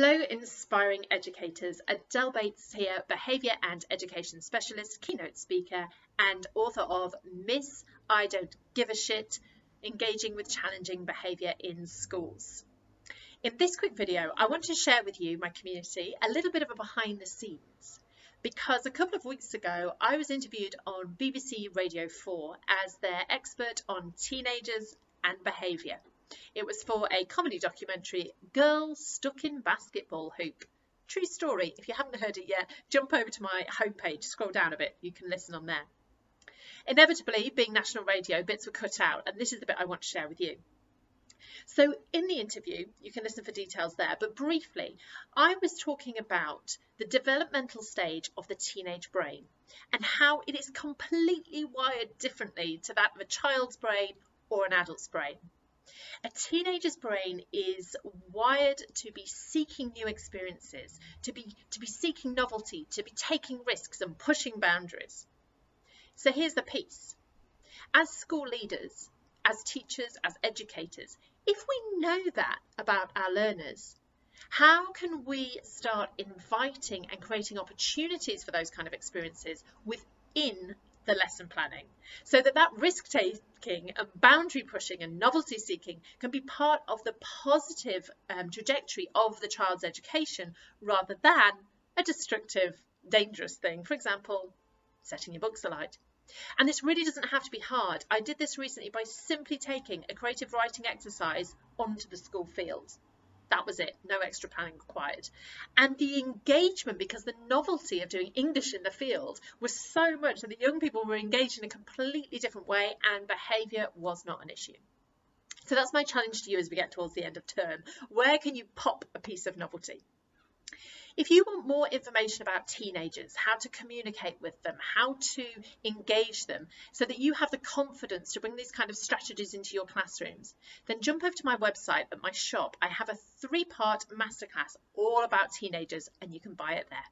Hello, inspiring educators. Adele Bates here, behaviour and education specialist, keynote speaker, and author of Miss I Don't Give a Shit Engaging with Challenging Behaviour in Schools. In this quick video, I want to share with you, my community, a little bit of a behind the scenes. Because a couple of weeks ago, I was interviewed on BBC Radio 4 as their expert on teenagers and behaviour. It was for a comedy documentary, Girl Stuck in Basketball Hoop. True story. If you haven't heard it yet, jump over to my homepage, scroll down a bit, you can listen on there. Inevitably, being national radio, bits were cut out, and this is the bit I want to share with you. So, in the interview, you can listen for details there, but briefly, I was talking about the developmental stage of the teenage brain and how it is completely wired differently to that of a child's brain or an adult's brain. A teenager's brain is wired to be seeking new experiences, to be, to be seeking novelty, to be taking risks and pushing boundaries. So here's the piece. As school leaders, as teachers, as educators, if we know that about our learners, how can we start inviting and creating opportunities for those kind of experiences within the lesson planning so that that risk taking and boundary pushing and novelty seeking can be part of the positive um, trajectory of the child's education rather than a destructive, dangerous thing. For example, setting your books alight. And this really doesn't have to be hard. I did this recently by simply taking a creative writing exercise onto the school field. That was it, no extra planning required. And the engagement, because the novelty of doing English in the field was so much that the young people were engaged in a completely different way and behaviour was not an issue. So that's my challenge to you as we get towards the end of term. Where can you pop a piece of novelty? If you want more information about teenagers, how to communicate with them, how to engage them, so that you have the confidence to bring these kind of strategies into your classrooms, then jump over to my website at my shop. I have a three part masterclass all about teenagers and you can buy it there.